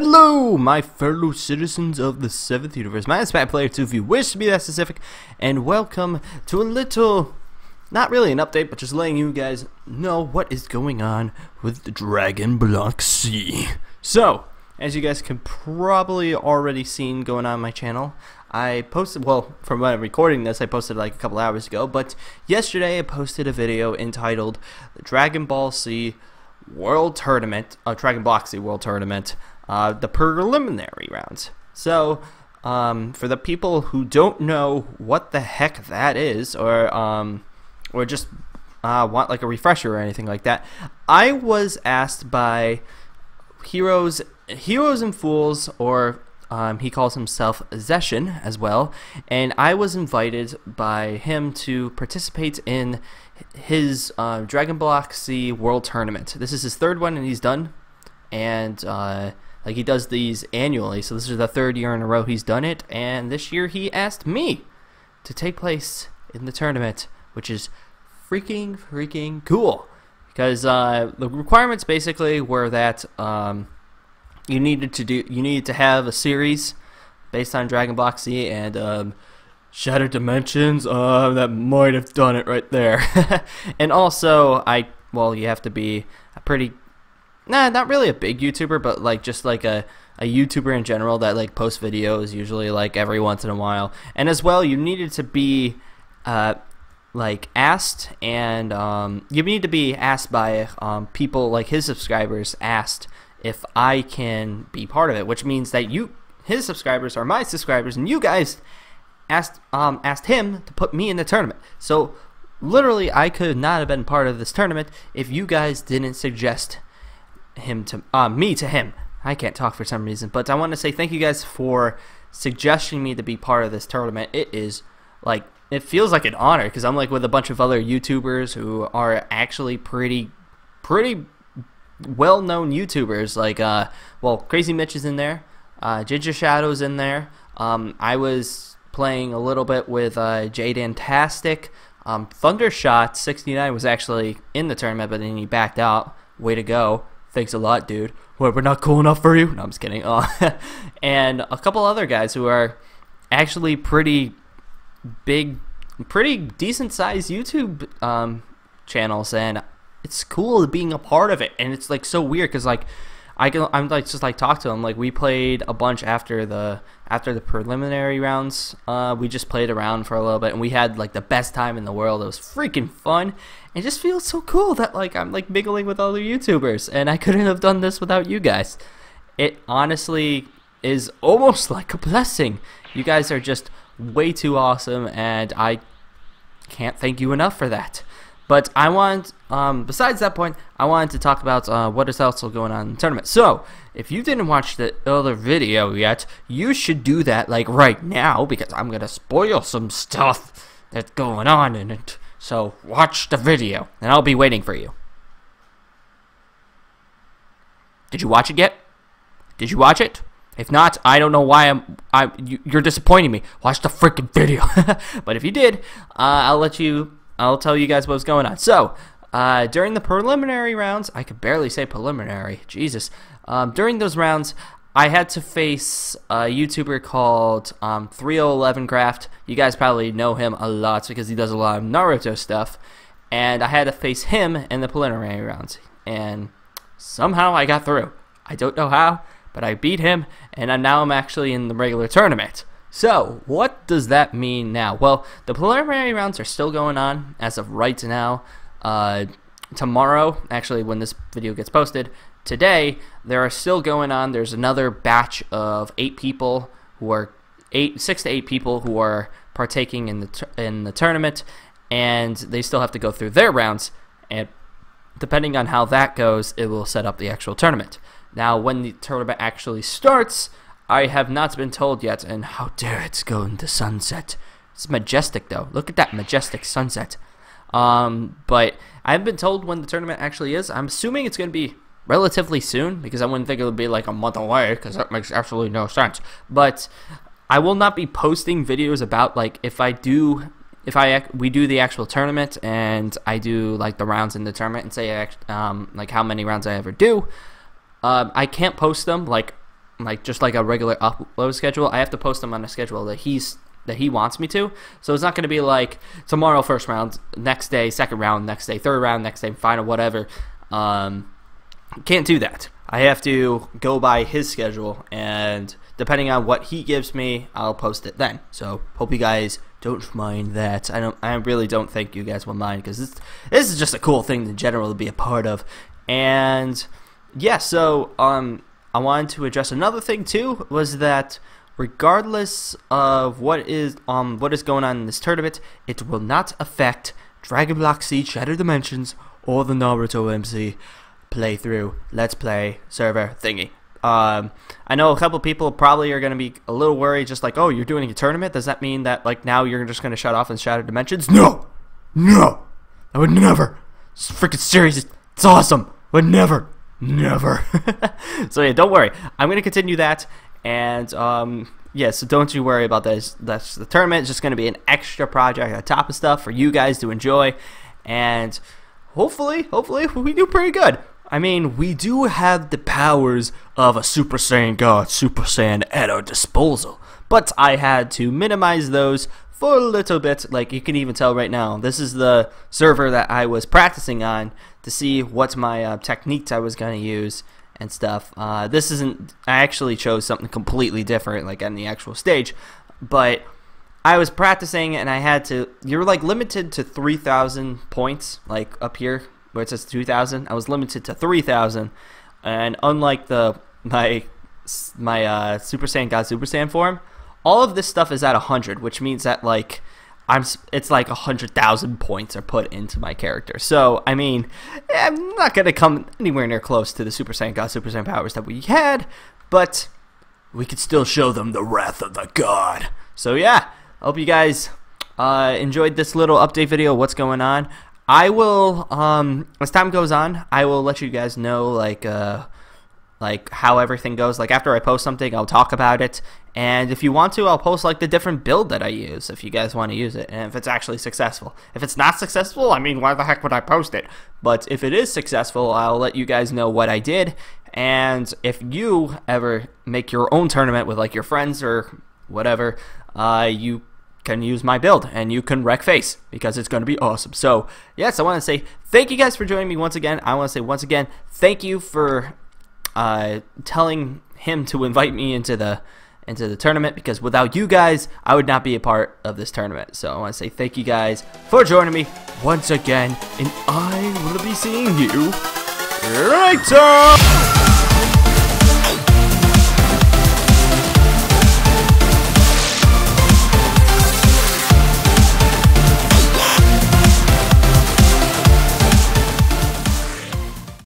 Hello, my fellow citizens of the 7th universe. My name is Pat Player 2 if you wish to be that specific, and welcome to a little, not really an update, but just letting you guys know what is going on with the Dragon Block C. So, as you guys can probably already seen going on my channel, I posted, well, from when I'm recording this, I posted like a couple hours ago, but yesterday I posted a video entitled Dragon Ball C World Tournament, uh, Dragon Block C World Tournament, uh, the preliminary rounds. So, um, for the people who don't know what the heck that is, or um, or just uh, want like a refresher or anything like that, I was asked by heroes, heroes and fools, or um, he calls himself Zeshin as well, and I was invited by him to participate in his uh, Dragon Block C World Tournament. This is his third one, and he's done. And uh, like he does these annually, so this is the third year in a row he's done it. And this year he asked me to take place in the tournament, which is freaking freaking cool. Because uh, the requirements basically were that um, you needed to do you needed to have a series based on Dragon Block Z and um, Shattered Dimensions. Uh, that might have done it right there. and also, I well, you have to be a pretty, nah, not really a big YouTuber, but like just like a a YouTuber in general that like posts videos usually like every once in a while. And as well, you needed to be, uh, like asked and um, you need to be asked by um, people like his subscribers asked if I can be part of it, which means that you his subscribers are my subscribers and you guys asked um, asked him to put me in the tournament. So literally, I could not have been part of this tournament if you guys didn't suggest him to uh, me to him. I can't talk for some reason, but I want to say thank you guys for suggesting me to be part of this tournament. It is like it feels like an honor because I'm like with a bunch of other YouTubers who are actually pretty pretty well-known YouTubers. Like uh, well, Crazy Mitch is in there, uh, Ginger Shadow's in there. Um, I was playing a little bit with uh, Jadentastic. Um, Thundershot 69 was actually in the tournament, but then he backed out. Way to go. Thanks a lot, dude. What, we're not cool enough for you? No, I'm just kidding. Uh, and a couple other guys who are actually pretty big, pretty decent sized YouTube um, channels. And it's cool being a part of it. And it's like so weird because, like, I can I'm like just like talk to him. Like we played a bunch after the after the preliminary rounds. Uh, we just played around for a little bit and we had like the best time in the world. It was freaking fun. It just feels so cool that like I'm like mingling with other YouTubers and I couldn't have done this without you guys. It honestly is almost like a blessing. You guys are just way too awesome and I can't thank you enough for that but I want, um, besides that point, I wanted to talk about uh, what is also going on in the tournament. So, if you didn't watch the other video yet, you should do that like right now because I'm gonna spoil some stuff that's going on in it. So watch the video, and I'll be waiting for you. Did you watch it yet? Did you watch it? If not, I don't know why I'm. I you, are disappointing me. Watch the freaking video. but if you did, uh, I'll let you I'll tell you guys what's going on. So, uh, during the preliminary rounds, I could barely say preliminary. Jesus. Um, during those rounds, I had to face a YouTuber called um, 3011Craft. You guys probably know him a lot because he does a lot of Naruto stuff. And I had to face him in the preliminary rounds. And somehow I got through. I don't know how, but I beat him, and now I'm actually in the regular tournament. So, what does that mean now? Well, the preliminary rounds are still going on as of right now. Uh, tomorrow, actually, when this video gets posted, today, there are still going on. There's another batch of eight people who are eight, six to eight people who are partaking in the in the tournament, and they still have to go through their rounds. And depending on how that goes, it will set up the actual tournament. Now, when the tournament actually starts I have not been told yet, and how dare it's go into sunset. It's majestic, though. Look at that majestic sunset. Um, but I haven't been told when the tournament actually is. I'm assuming it's going to be relatively soon, because I wouldn't think it would be like a month away, because that makes absolutely no sense. But I will not be posting videos about, like, if I do if I we do the actual tournament and I do like the rounds in the tournament and say um, like how many rounds I ever do, um, I can't post them like like just like a regular upload schedule. I have to post them on a schedule that he's that he wants me to. So it's not going to be like tomorrow first round, next day second round, next day third round, next day final, whatever. Um, can't do that. I have to go by his schedule, and depending on what he gives me, I'll post it then. So hope you guys don't mind that. I don't. I really don't think you guys will mind because this this is just a cool thing in general to be a part of. And yeah, so um, I wanted to address another thing too was that regardless of what is um what is going on in this tournament, it will not affect Dragon Block C Shattered Dimensions or the Naruto MC playthrough Let's Play server thingy. Um, I know a couple people probably are going to be a little worried, just like, oh, you're doing a tournament. Does that mean that like now you're just going to shut off in Shattered Dimensions? No, no, I would never. It's freaking serious. It's awesome. Would never, never. so yeah, don't worry. I'm going to continue that, and um, yeah, so don't you worry about this. That's the tournament. It's just going to be an extra project on top of stuff for you guys to enjoy, and hopefully, hopefully we do pretty good. I mean, we do have the powers of a Super Saiyan God, Super Saiyan at our disposal, but I had to minimize those for a little bit. Like you can even tell right now, this is the server that I was practicing on to see what my uh, techniques I was going to use and stuff. Uh, this isn't, I actually chose something completely different, like on the actual stage, but I was practicing and I had to, you're like limited to 3,000 points, like up here where it says 2,000. I was limited to 3,000, and unlike the my my uh, Super Saiyan God Super Saiyan form, all of this stuff is at 100, which means that like I'm it's like 100,000 points are put into my character. So, I mean, I'm not going to come anywhere near close to the Super Saiyan God Super Saiyan powers that we had, but we could still show them the wrath of the god. So, yeah, I hope you guys uh, enjoyed this little update video what's going on. I will, um, as time goes on, I will let you guys know, like, uh, like how everything goes. Like after I post something, I'll talk about it. And if you want to, I'll post like the different build that I use if you guys want to use it and if it's actually successful. If it's not successful, I mean, why the heck would I post it? But if it is successful, I'll let you guys know what I did. And if you ever make your own tournament with like your friends or whatever, uh, you can use my build and you can wreck face because it's going to be awesome. So, yes, I want to say thank you guys for joining me once again. I want to say once again, thank you for uh, telling him to invite me into the into the tournament because without you guys, I would not be a part of this tournament. So I want to say thank you guys for joining me once again, and I will be seeing you later.